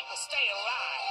people stay alive.